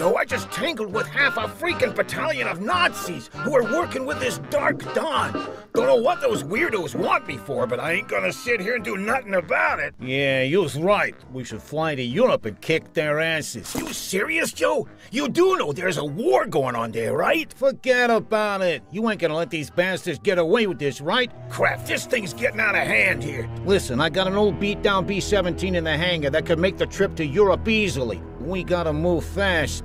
Joe. I just tangled with half a freaking battalion of Nazis who are working with this Dark Dawn. Don't know what those weirdos want me for, but I ain't gonna sit here and do nothing about it. Yeah, you's right. We should fly to Europe and kick their asses. You serious, Joe? You do know there's a war going on there, right? Forget about it. You ain't gonna let these bastards get away with this, right? Crap, this thing's getting out of hand here. Listen, I got an old beat-down B-17 in the hangar that could make the trip to Europe easily. We gotta move fast.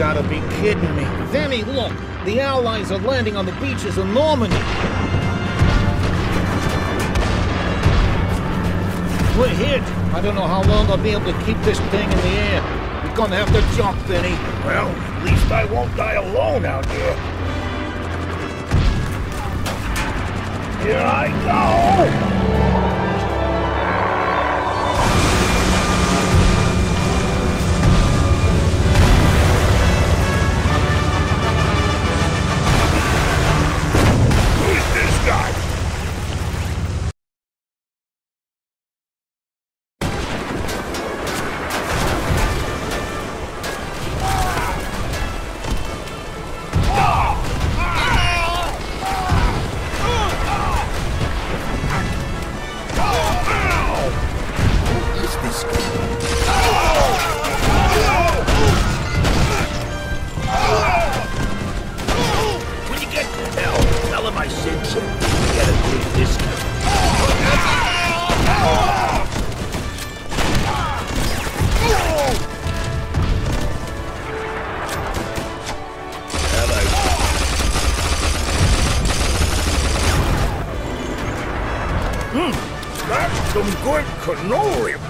Gotta be kidding me. Vinnie, look! The Allies are landing on the beaches of Normandy. We're hit. I don't know how long I'll be able to keep this thing in the air. We're gonna have to jump, Vinnie. Well, at least I won't die alone out here. Here I go! You. Get a big discount. Hmm, that's some good cannoli.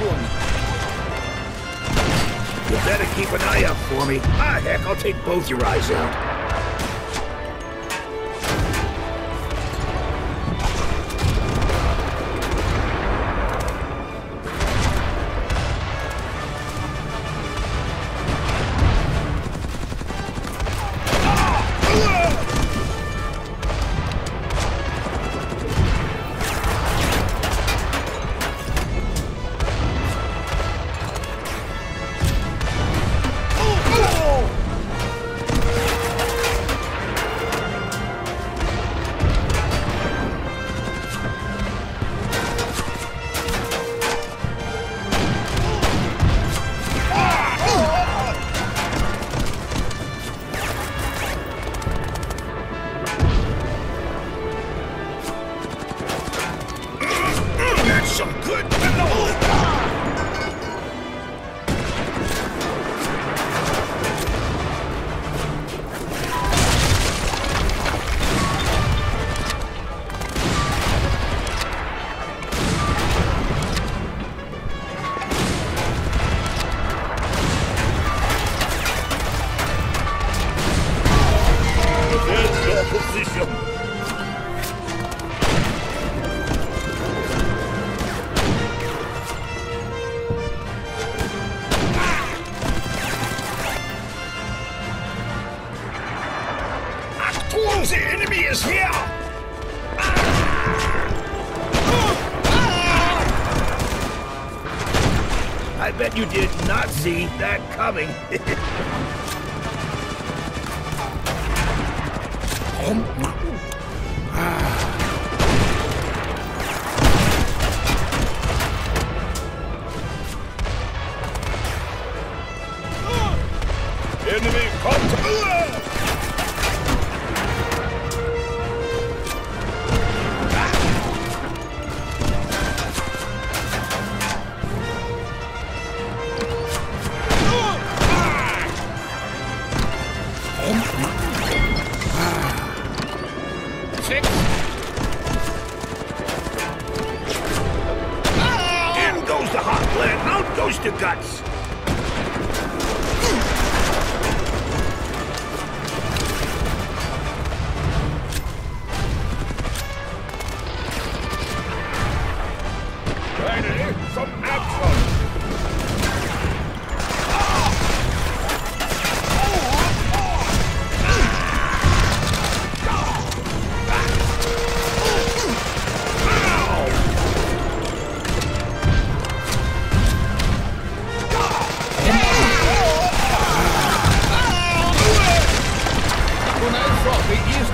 Wound. You better keep an eye out for me. Ah, heck, I'll take both your eyes out. Yeah! I bet you did not see that coming. Enemy contact!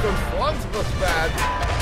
confront was bad.